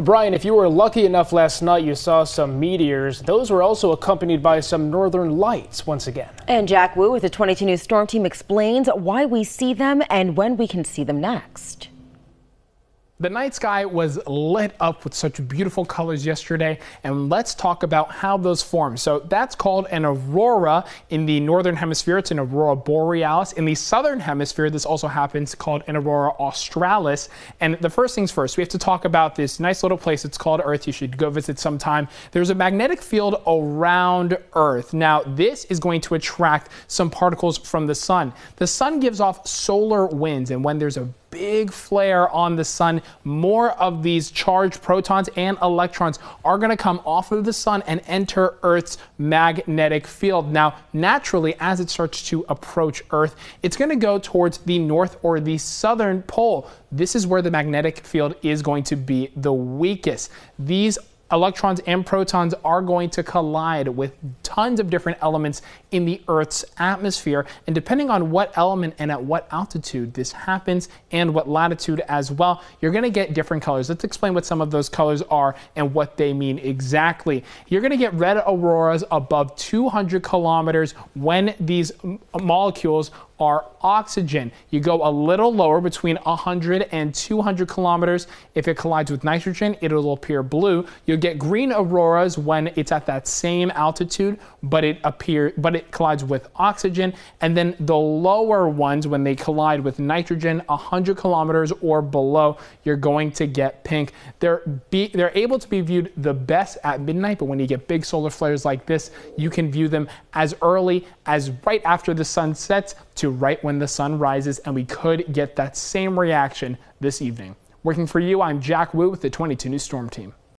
Well, Brian, if you were lucky enough last night, you saw some meteors. Those were also accompanied by some northern lights once again. And Jack Wu with the 22 News Storm Team explains why we see them and when we can see them next. The night sky was lit up with such beautiful colors yesterday, and let's talk about how those form. So that's called an aurora in the northern hemisphere. It's an aurora borealis. In the southern hemisphere, this also happens called an aurora australis. And the first things first, we have to talk about this nice little place. It's called Earth. You should go visit sometime. There's a magnetic field around Earth. Now, this is going to attract some particles from the sun. The sun gives off solar winds, and when there's a big flare on the sun, more of these charged protons and electrons are going to come off of the sun and enter Earth's magnetic field. Now, naturally, as it starts to approach Earth, it's going to go towards the north or the southern pole. This is where the magnetic field is going to be the weakest. These electrons and protons are going to collide with tons of different elements in the Earth's atmosphere. And depending on what element and at what altitude this happens and what latitude as well, you're going to get different colors. Let's explain what some of those colors are and what they mean exactly. You're going to get red auroras above 200 kilometers when these molecules are oxygen. You go a little lower between 100 and 200 kilometers. If it collides with nitrogen, it'll appear blue. You'll get green auroras when it's at that same altitude, but it appear but it collides with oxygen. And then the lower ones, when they collide with nitrogen, 100 kilometers or below, you're going to get pink. They're be, they're able to be viewed the best at midnight, but when you get big solar flares like this, you can view them as early as right after the sun sets to right when the sun rises, and we could get that same reaction this evening. Working for you, I'm Jack Wu with the 22 News Storm Team.